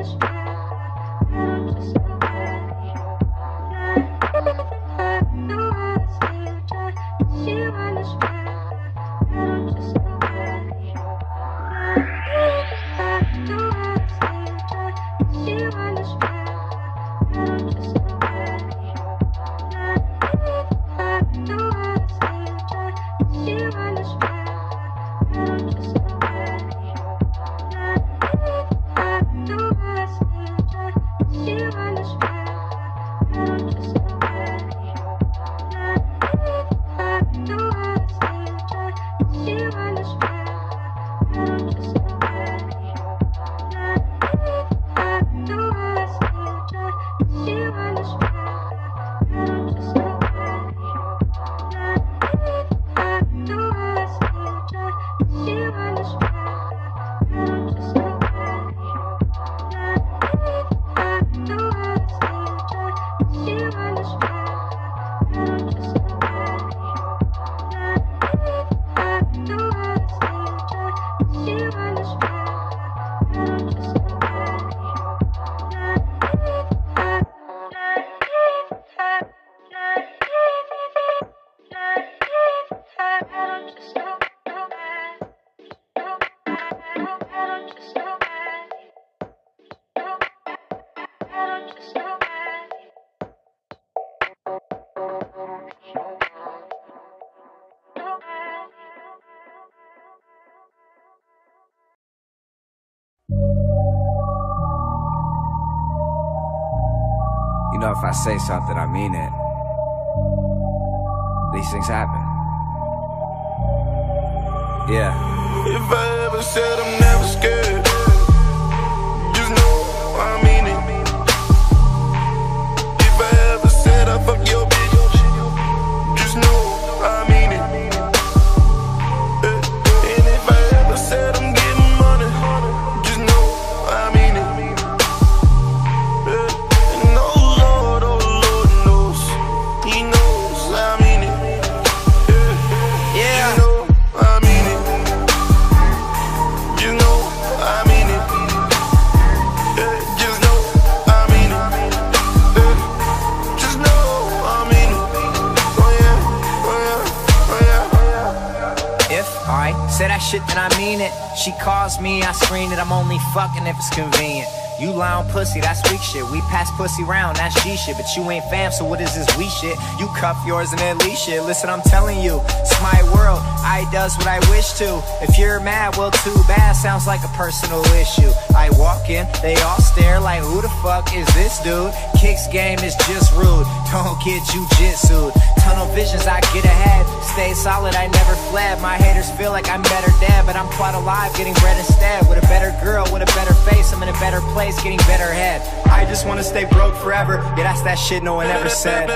English? Spanish. Know if I say something, I mean it. These things happen. Yeah. If I ever said I'm never scared, shit, then I mean it. She calls me, I screen it. I'm only fucking if it's convenient. You on pussy, that's weak shit. We pass pussy round, that's G shit. But you ain't fam, so what is this we shit? You cuff yours and then leash shit. Listen, I'm telling you, it's my world. I does what I wish to. If you're mad, well, too bad. Sounds like a personal issue. I walk in, they all stare like, who the fuck is this dude? Kicks game is just rude. Don't get jujitsu'd. Tunnel visions, I get ahead. Stay solid, I never fled. My haters feel like I'm better dead, but I'm quite alive, getting bread instead. With a better girl, with a better face, I'm in a better place, getting better head. I just wanna stay broke forever. Yeah, that's that shit no one ever said.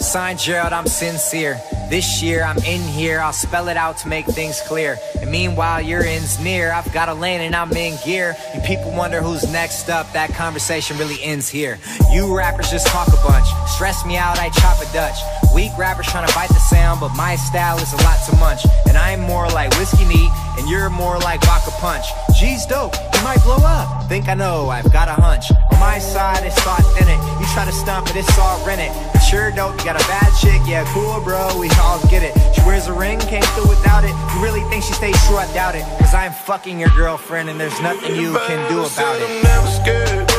Signed Gerald, I'm sincere. This year I'm in here, I'll spell it out to make things clear. And meanwhile, your end's near. I've got a lane and I'm in gear. And people wonder who's next up. That conversation really ends here. You rappers just talk a bunch. Stress me out, I chop a Dutch. Weak rappers trying to bite the sound, but my style is a lot to munch. And I'm more like whiskey neat, and you're more like vodka punch. G's dope, you might blow up. Think I know, I've got a hunch. On my side, it's thought in it. You try to stump it, it's all rented. But sure dope, you got a bad chick, yeah, cool, bro, we all get it. She wears a ring, came through without it. You really think she stays true? I doubt it. Cause I'm fucking your girlfriend, and there's nothing you can do about it. I'm never scared.